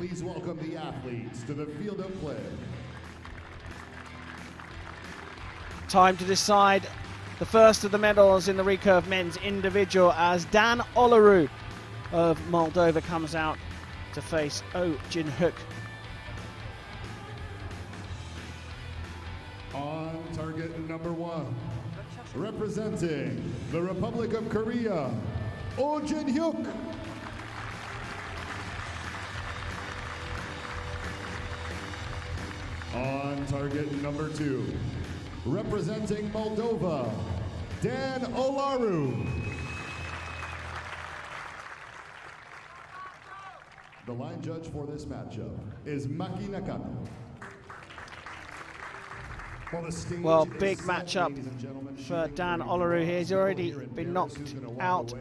Please welcome the athletes to the field of play. Time to decide the first of the medals in the recurve men's individual as Dan Olaru of Moldova comes out to face Oh Jin Hyek. On target number one, representing the Republic of Korea, Oh Jin Hyek. On target number two, representing Moldova, Dan Olaru. The line judge for this matchup is Maki Nakano. Well, the stage Well, is big matchup ladies and gentlemen. for Dan Olaru here. He's already been knocked who's gonna walk out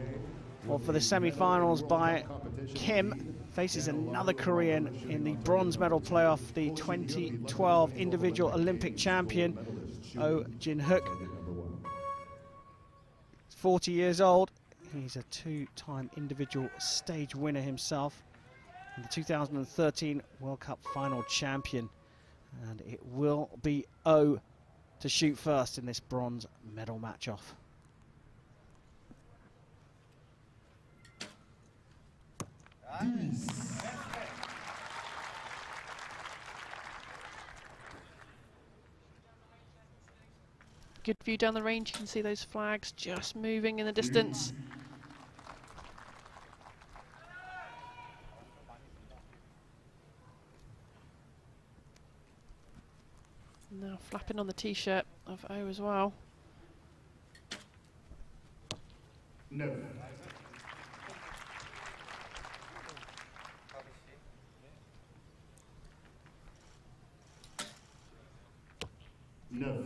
or for the the semi-finals by Kim. Faces another Korean in the bronze medal playoff, the 2012 individual Olympic champion, Oh Jin Hyek. 40 years old. He's a two-time individual stage winner himself. And the 2013 World Cup final champion. And it will be O to shoot first in this bronze medal match-off. Good view down the range. You can see those flags just moving in the distance. Now flapping on the t-shirt of O as well. No. No.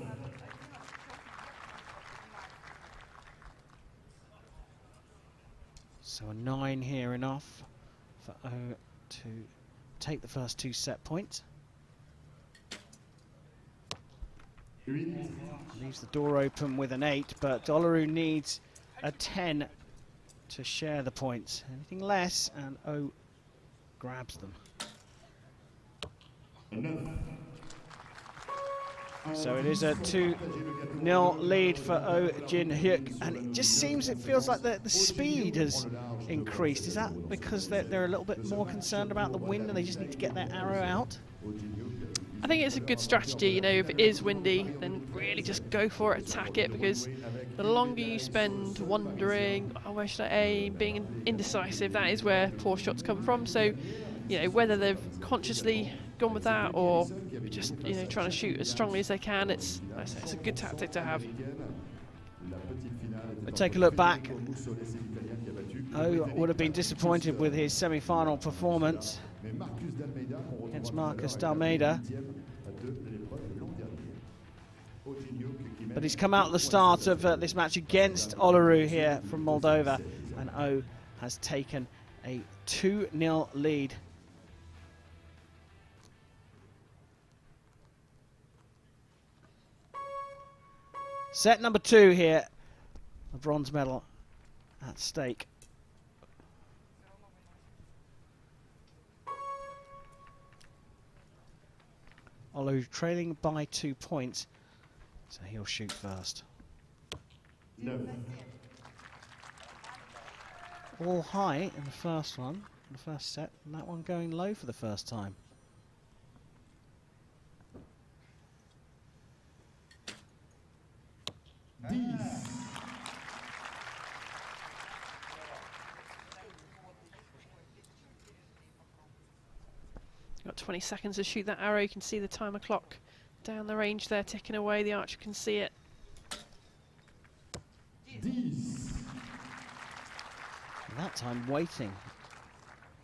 So a nine here enough for O to take the first two set points. Leaves the door open with an eight, but Dolaru needs a 10 to share the points. Anything less, and O grabs them. So it is a 2 0 lead for Oh Jin Hyek, and it just seems, it feels like the, the speed has increased. Is that because they're, they're a little bit more concerned about the wind and they just need to get their arrow out? I think it's a good strategy, you know, if it is windy, then really just go for it, attack it, because the longer you spend wondering, oh, where should I aim, being indecisive, that is where poor shots come from. So, you know, whether they've consciously gone with that or just, you know, trying to shoot as strongly as they can, it's, like I say, it's a good tactic to have. But take a look back. O would have been disappointed with his semi-final performance against Marcus D'Almeida. But he's come out at the start of uh, this match against Olaru here from Moldova, and O has taken a 2-0 lead. Set number two here, a bronze medal at stake. Olu trailing by two points, so he'll shoot first. No. All high in the first one, in the first set, and that one going low for the first time. Got 20 seconds to shoot that arrow. You can see the timer clock down the range there ticking away. The archer can see it. That time waiting,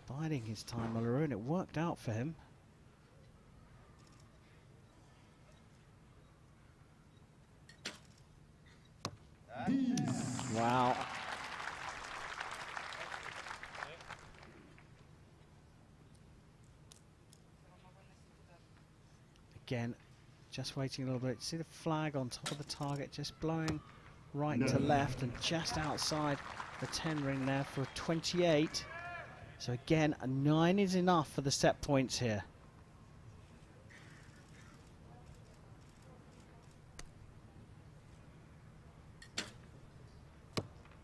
biding his time, and it worked out for him. Wow. Again, just waiting a little bit. See the flag on top of the target, just blowing right to left and just outside the 10 ring there for 28. So again, a nine is enough for the set points here.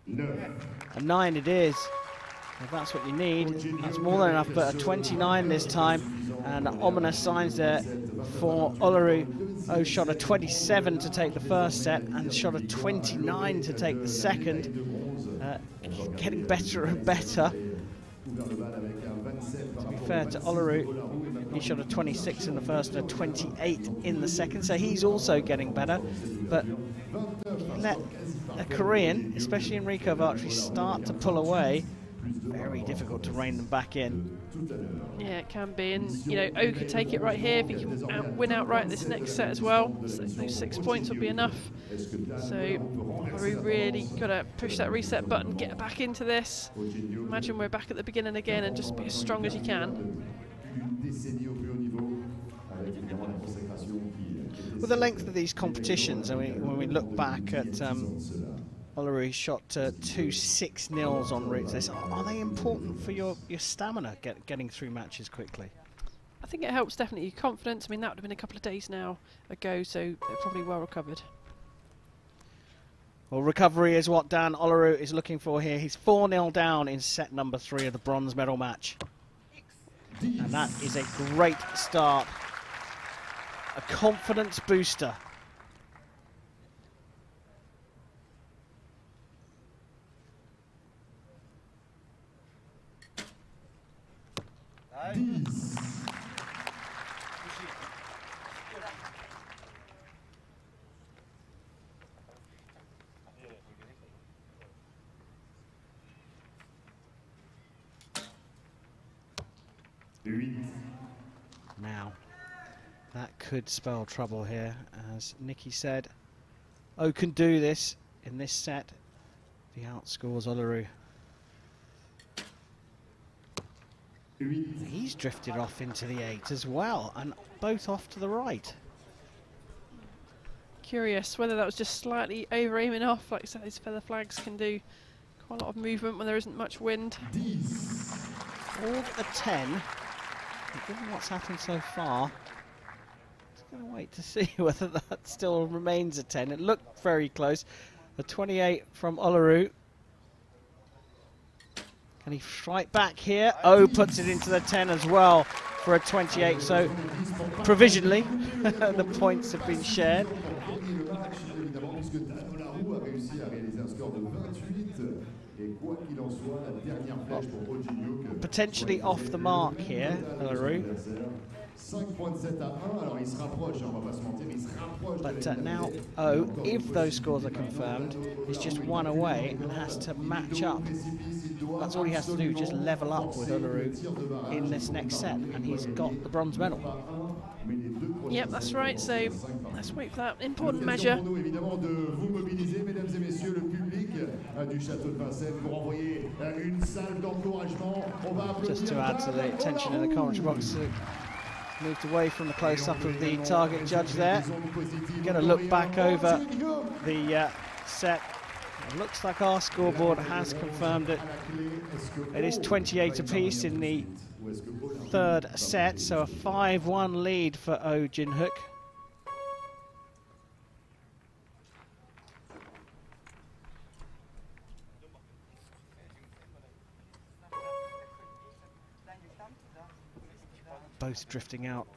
No. A nine it is. If that's what you need, that's more than enough, but a 29 this time. And ominous signs there for Olaru. Oh, shot a 27 to take the first set and shot a 29 to take the second. Uh, getting better and better. To be fair to Olaru, he shot a 26 in the first and a 28 in the second, so he's also getting better. But let a Korean, especially Enrico archery, start to pull away, very difficult to rein them back in. Yeah, it can be. And, you know, O could take it right here if he can out win outright this next set as well. So those six points will be enough. So we really got to push that reset button, get back into this. Imagine we're back at the beginning again and just be as strong as you can. With the length of these competitions, I mean, when we look back at um, Olaru shot uh, two six nils on route this. Are they important for your, your stamina get, getting through matches quickly? I think it helps definitely your confidence. I mean, that would have been a couple of days now ago, so they're probably well recovered. Well, recovery is what Dan Olaru is looking for here. He's 4 0 down in set number three of the bronze medal match. And that is a great start. A confidence booster Now, that could spell trouble here, as Nikki said. O can do this in this set. He outscores Olaru. He's drifted off into the eight as well, and both off to the right. Curious whether that was just slightly over aiming off, like so these feather flags can do quite a lot of movement when there isn't much wind. All the 10, given what's happened so far, just going to wait to see whether that still remains a 10. It looked very close. A 28 from Olaru. Can he strike back here? Oh, puts it into the 10 as well for a 28. So provisionally, the points have been shared. Potentially off the mark here, Olaru. But uh, now, oh, if those scores are confirmed, he's just one away and has to match up. That's all he has to do, just level up with Olaru in this next set, and he's got the bronze medal. Yep, that's right. So let's wait for that important measure. Just to add to the tension in the commentary box, moved away from the close-up of the target judge there. Going to look back over the uh, set. It looks like our scoreboard has confirmed it. It is 28 apiece in the third set, so a 5-1 lead for Oh Jin Hyek. both drifting out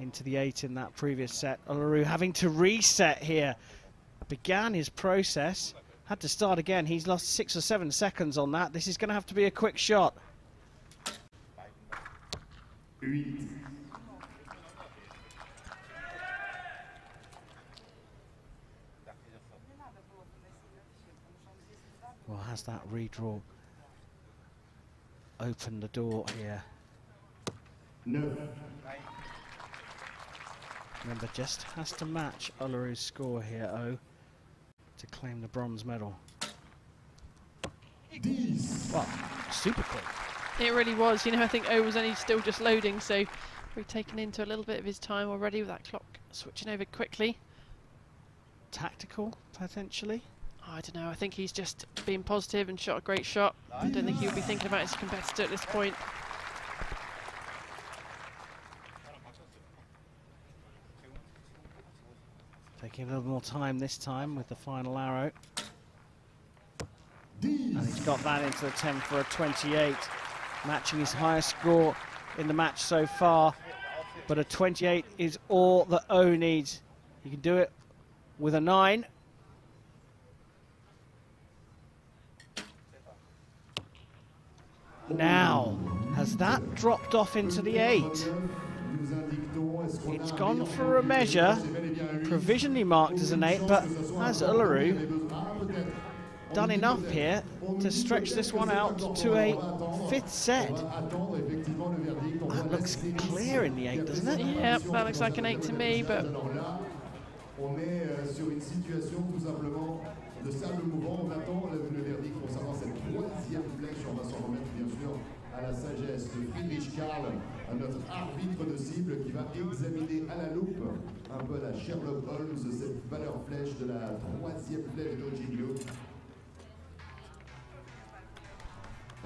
into the eight in that previous set. Olaru having to reset here. Began his process, had to start again. He's lost six or seven seconds on that. This is going to have to be a quick shot. Well, has that redraw opened the door here? No. Remember, just has to match Olaru's score here, O, to claim the bronze medal. Well, super quick. It really was. You know, I think O was only still just loading, so we've taken into a little bit of his time already with that clock switching over quickly. Tactical, potentially? I don't know. I think he's just being positive and shot a great shot. I don't think he would be thinking about his competitor at this point. Taking a little more time this time with the final arrow. And he's got that into the 10 for a 28, matching his highest score in the match so far. But a 28 is all that O needs. He can do it with a 9. Now, has that dropped off into the 8? It's gone for a measure, provisionally marked as an 8, but has Olaru done enough here to stretch this one out to a fifth set? That looks clear in the 8, doesn't it? Yep, that looks like an 8 to me, but On est euh, sur une situation tout euh, simplement de sable mouvant. On attend le, le verdict concernant cette troisième flèche. On va s'en remettre bien sûr à la sagesse de Friedrich Karl, à notre arbitre de cible qui va examiner à la loupe un peu la Sherlock Holmes, cette valeur flèche de la troisième flèche d'Ojingo.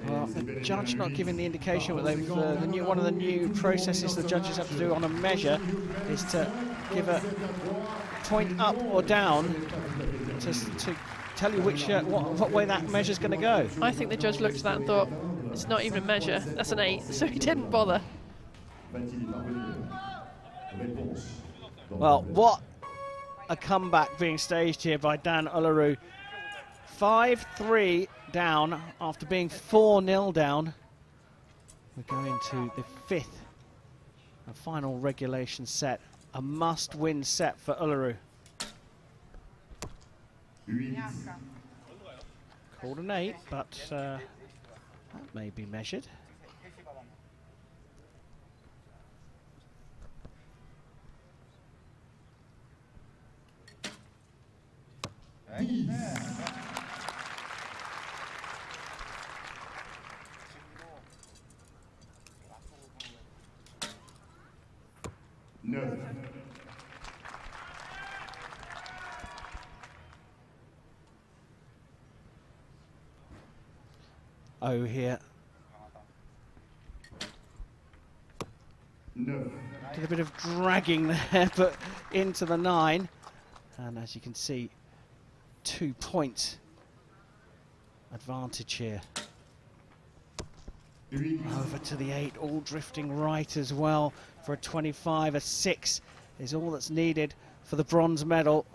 Well, the judge not giving the indication what they've uh, the new one of the new processes the judges have to do on a measure is to give a point up or down to, to tell you which uh, what, what way that measure's going to go. I think the judge looked at that and thought, it's not even a measure, that's an 8, so he didn't bother. Va-t-il y parvenir Réponse. Well, what a comeback being staged here by Dan Olaru. 5-3 down after being 4-0 down. We're going to the fifth and final regulation set. A must-win set for Olaru. Huit. Called an 8, but uh, that may be measured. Neuf. Oh, here. No. Did a bit of dragging there, but into the 9. And as you can see, two points advantage here. Over to the 8, all drifting right as well for a 25. A 6 is all that's needed for the bronze medal.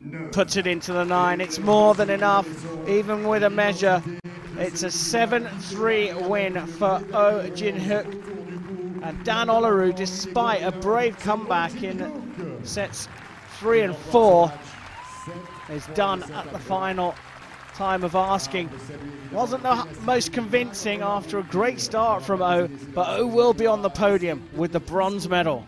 Neuf. Puts it into the 9. It's more than enough, even with a measure. It's a 7 3 win for Oh Jin Hyek. And Dan Olaru, despite a brave comeback in sets 3 and 4, is done at the final time of asking. Wasn't the most convincing after a great start from O, but O will be on the podium with the bronze medal.